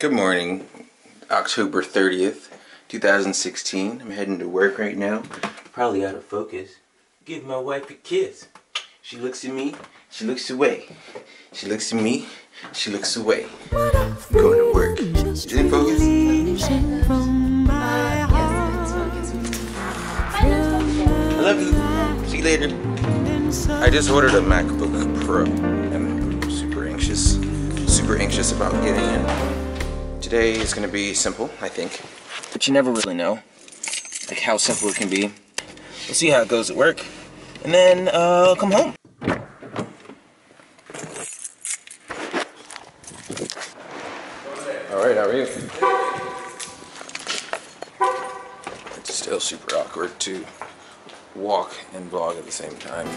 Good morning, October 30th, 2016. I'm heading to work right now. Probably out of focus. Give my wife a kiss. She looks at me, she looks away. She looks at me, she looks away. I'm going to work. Is it in focus? I love you. See you later. I just ordered a MacBook Pro. I'm super anxious. Super anxious about getting it. Today is going to be simple, I think. But you never really know. Like how simple it can be. We'll see how it goes at work. And then uh, I'll come home. Alright, how are you? It's still super awkward to walk and vlog at the same time.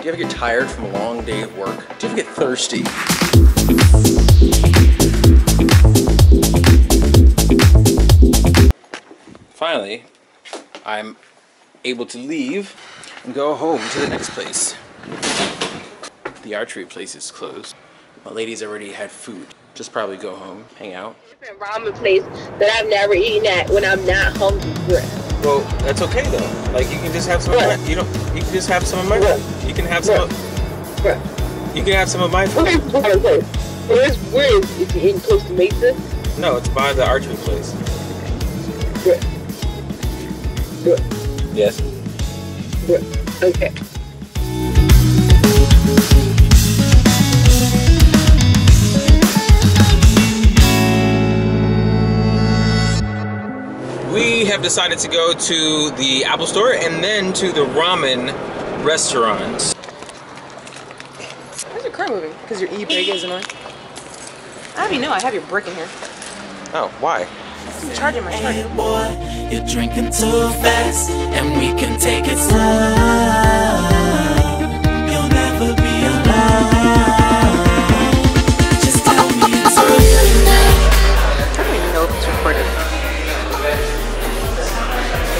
Do you ever get tired from a long day at work? Do you ever get thirsty? Finally, I'm able to leave and go home to the next place. The archery place is closed. My lady's already had food. Just probably go home, hang out. different ramen place that I've never eaten at when I'm not hungry. Bruh. Well, that's okay though. Like you can just have some. Of What? my, you don't. You can just have some of my. What? You can have some. Of, Bruh. You can have some of my food. Where's the ramen place? Where's, where is, is it in Costa Mesa? No, it's by the archery place. Bruh. Bruh. Yes. Bruh. Okay. We have decided to go to the Apple Store and then to the ramen restaurant. Why's your car moving? Because your e-brake isn't on. I already know. I have your brick in here. Oh, why? I'm charging my charger. boy, you're drinking too fast, and we can take it slow. You'll never be alone. Just tell me it's real now. I don't even know if it's recorded.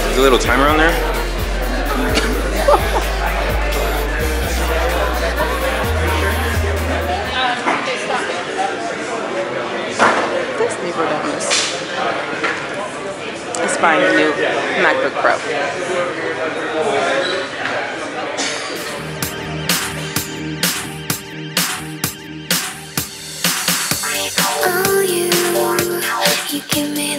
There's a little timer on there. Reaper Douglas. It's buying a new MacBook Pro. give me